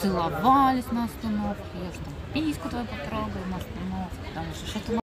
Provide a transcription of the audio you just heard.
целовались на остановке, я же там письку твою потрогала на остановке, там же что-то